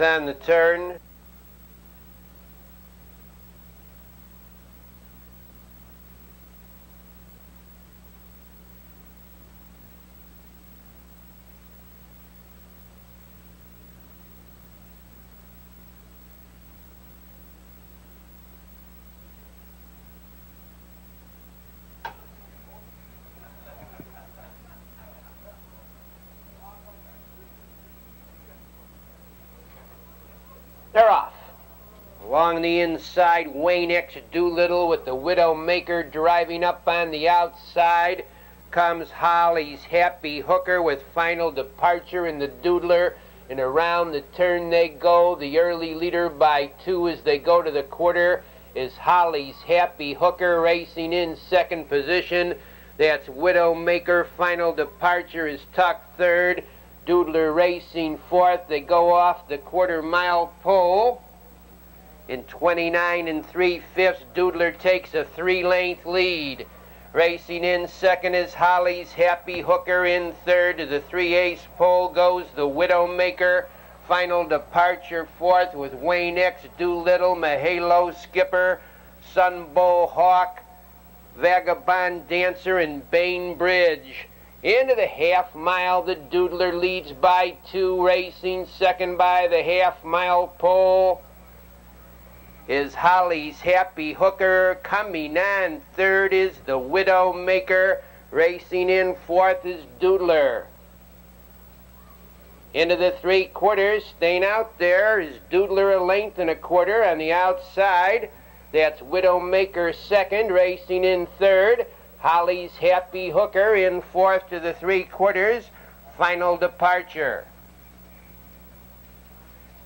on the turn. They're off. Along the inside, Wayne X Doolittle with the Widowmaker driving up on the outside. Comes Holly's Happy Hooker with final departure in the Doodler. And around the turn they go. The early leader by two as they go to the quarter is Holly's Happy Hooker racing in second position. That's Widowmaker. Final departure is Tuck third. Doodler Racing fourth. They go off the quarter mile pole. In 29 and 3 fifths, Doodler takes a three length lead. Racing in second is Holly's Happy Hooker. In third to the three eighths pole goes the Widowmaker. Final departure fourth with Wayne X Doolittle, Mahalo Skipper, Sunbow Hawk, Vagabond Dancer, and Bainbridge. Into the half mile, the Doodler leads by two, racing second by the half mile pole. Is Holly's Happy Hooker coming on third is the Widowmaker. Racing in fourth is Doodler. Into the three quarters, staying out there is Doodler a length and a quarter on the outside. That's Widowmaker second, racing in third. Holly's Happy Hooker in fourth to the three quarters. Final departure.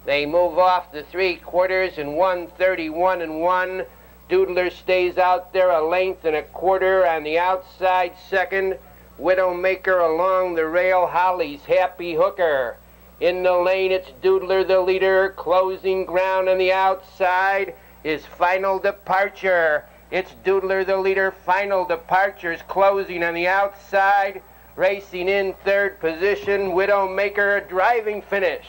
They move off the three quarters and 131 and 1. Doodler stays out there a length and a quarter on the outside second. Widowmaker along the rail. Holly's Happy Hooker. In the lane, it's Doodler the leader. Closing ground on the outside is Final Departure. It's Doodler the leader. Final departures closing on the outside. Racing in third position. Widowmaker driving finish.